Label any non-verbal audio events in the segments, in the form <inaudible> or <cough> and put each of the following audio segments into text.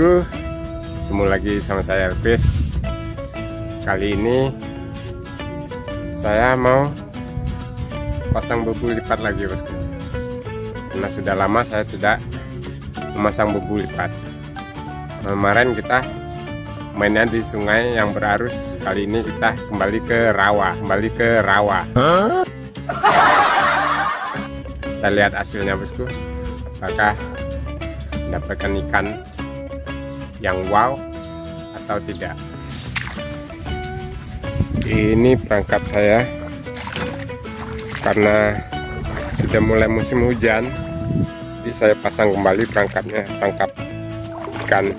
Bosku, ketemu lagi sama saya Elvis. Kali ini saya mau pasang bubu lipat lagi bosku. Karena sudah lama saya tidak memasang bubu lipat. Kemarin kita mainnya di sungai yang berarus. Kali ini kita kembali ke rawa, kembali ke rawa. Kita lihat hasilnya bosku apakah mendapatkan ikan yang wow atau tidak? Ini perangkap saya. Karena sudah mulai musim hujan jadi saya pasang kembali perangkapnya perangkap ikan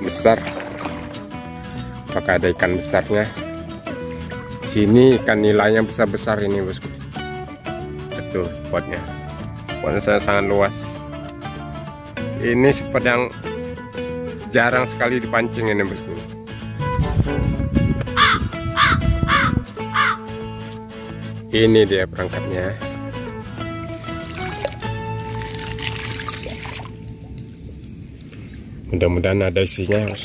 besar. Apakah ada ikan besarnya? Sini ikan nilainya besar-besar ini bosku betul spotnya. Spotnya saya sangat luas. Ini spot yang jarang sekali dipancing ini bosku ini dia perangkapnya mudah-mudahan ada isinya bos.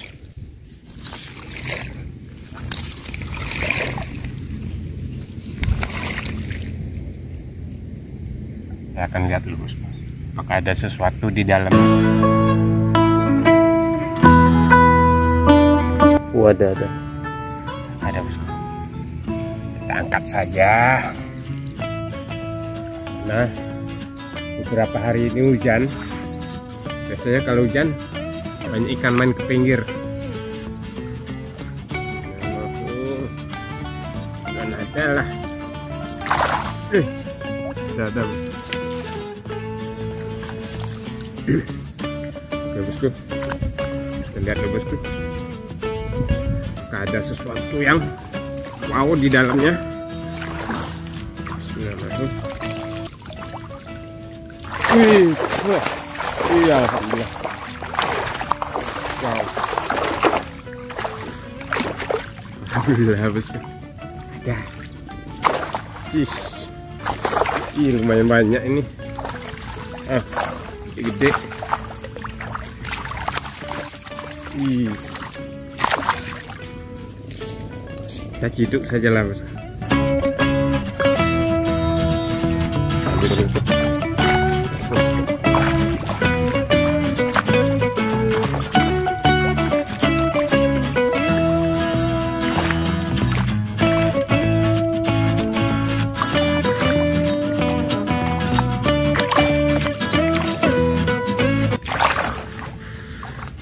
saya akan lihat dulu bosku apakah ada sesuatu di dalam wadah ada. Ada bosku kita angkat saja. Nah beberapa hari ini hujan. Biasanya kalau hujan banyak ikan main ke pinggir. Dan ada lah. Eh ada ada. Oke bosku. Kita lihat bosku ada sesuatu yang Wow di dalamnya. Iya Alhamdulillah. Wow. Alhamdulillah bosku Ada. Ih, Ih lumayan banyak ini. Ah gede. Ih. Kita ciduk saja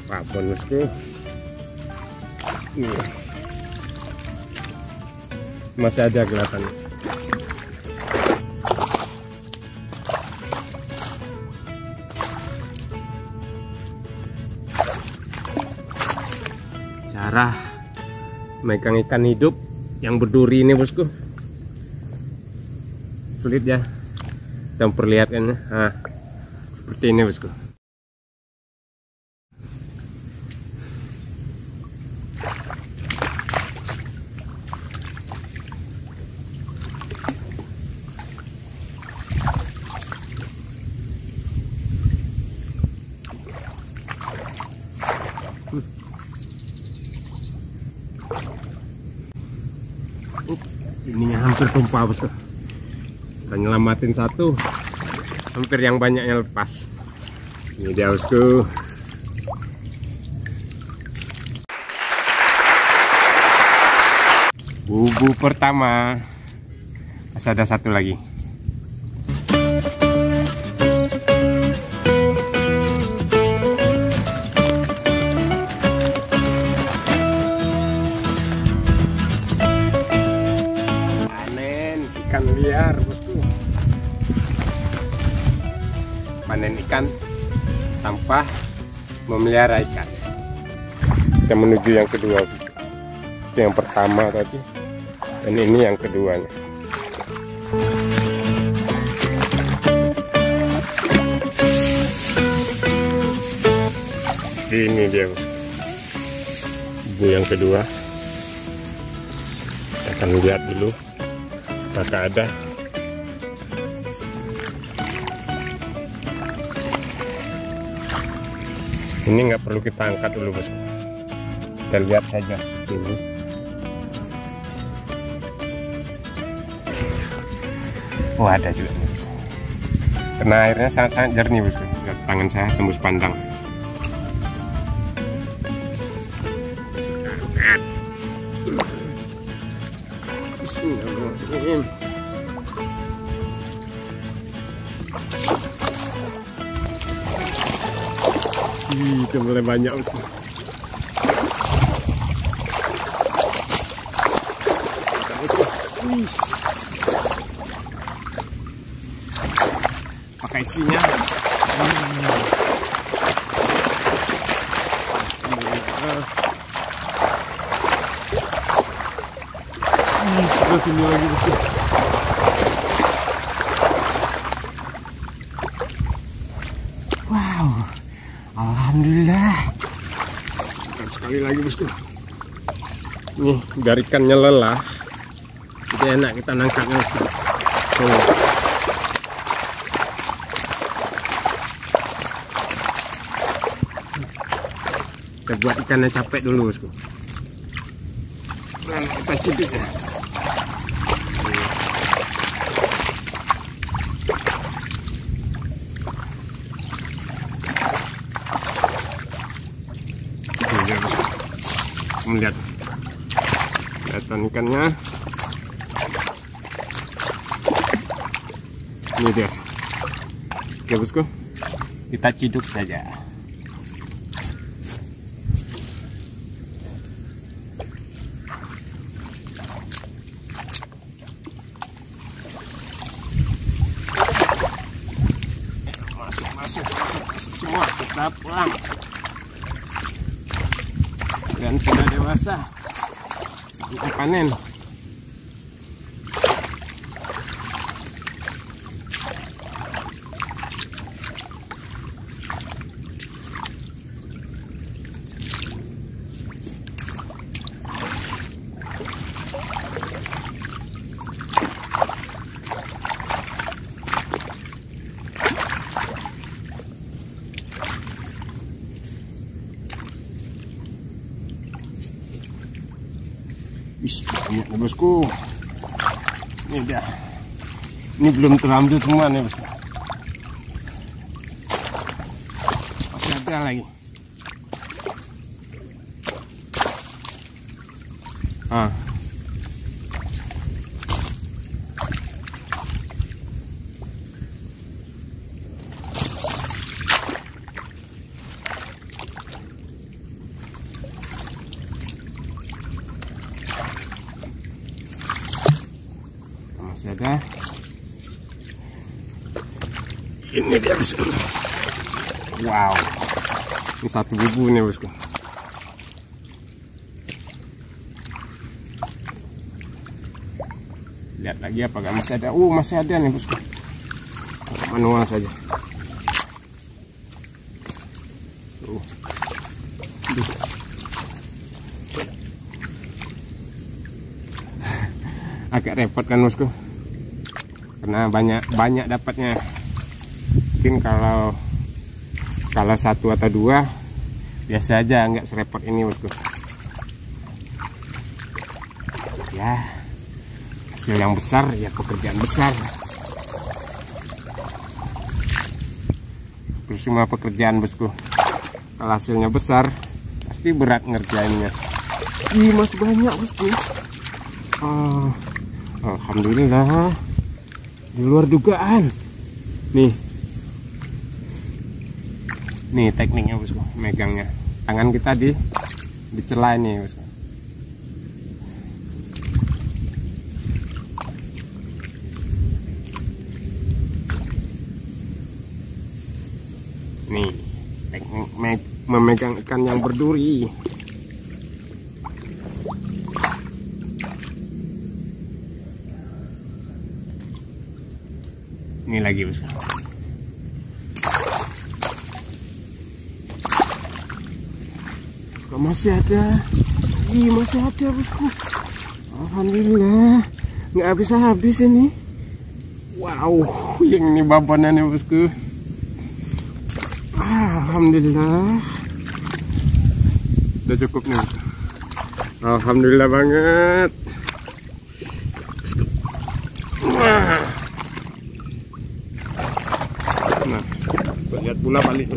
Pak bonusku Nih. Masih ada kelihatan cara megang ikan hidup yang berduri ini bosku. Sulit ya. Kita memperlihatkannya nah, seperti ini bosku hampir tumpah bosku Kita nyelamatin satu. Hampir yang banyaknya lepas. Ini dia bosku. Bubu pertama. Masih ada satu lagi. Panen ikan tanpa memelihara ikan. Kita menuju yang kedua. Itu yang pertama tadi. Dan ini yang keduanya. Ini dia. Ibu yang kedua. Kita akan lihat dulu apakah ada ini nggak perlu kita angkat dulu bosku kita lihat saja seperti ini. Oh ada juga. Karena airnya sangat-sangat jernih bosku tangan saya tembus pandang banyak. Wih. Pakai isinya. Hmm. Terus ini lagi bosku. Wow, alhamdulillah. Dan sekali lagi bosku. Nih, dari ikannya lelah. Jadi enak kita nangkapnya. Tuh. Kita buat ikannya capek dulu bosku. Nah, kita cipit ya. Ini dia, bosku. Melihat kelihatan ikannya. Ini dia. Oke bosku, kita ciduk saja. masuk masuk masuk masuk semua kita pulang dan sudah dewasa kita panen bosku. Ini dia. Ini belum terambil semua nih bosku. Masih ada lagi. Ah. Masih ada ini dia bosku wow. Ini satu bubu nih bosku lihat lagi apakah masih ada. Uh masih ada nih bosku manual saja. Tuh. Agak repot kan bosku karena banyak banyak dapatnya. Mungkin kalau kalau satu atau dua biasa aja nggak serepot ini bosku ya hasil yang besar ya pekerjaan besar. Terus semua pekerjaan bosku. Kalau hasilnya besar pasti berat ngerjainnya. Ih masih banyak bosku. Oh, Alhamdulillah di luar dugaan. Nih. Nih tekniknya bosku megangnya. Tangan kita di dicela ini bosku nih teknik memegang ikan yang berduri ini lagi bosku kok masih ada? Ih, masih ada bosku. Alhamdulillah. Nggak habis-habis ini. Wow <laughs> yang ini babonannya bosku. Alhamdulillah. Udah cukup nih Alhamdulillah banget. Wah. nah pula balik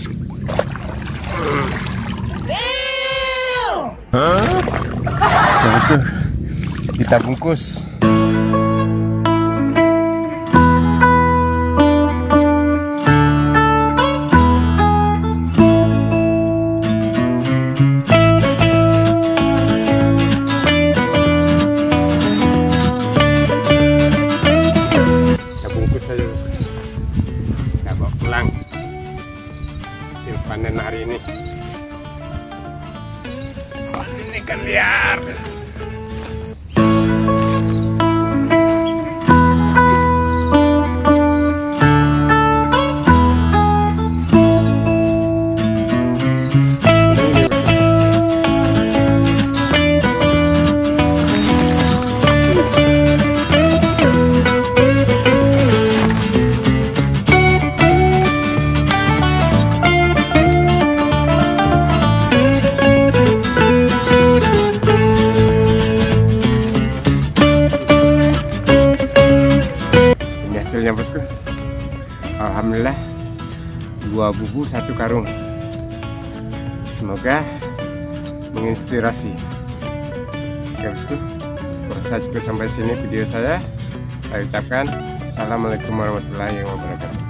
Nah, bosku kita bungkus hasilnya bosku. Alhamdulillah dua bubu satu karung. Semoga menginspirasi. Oke bosku. Saya cukup sampai sini video saya. Saya ucapkan Assalamualaikum warahmatullahi wabarakatuh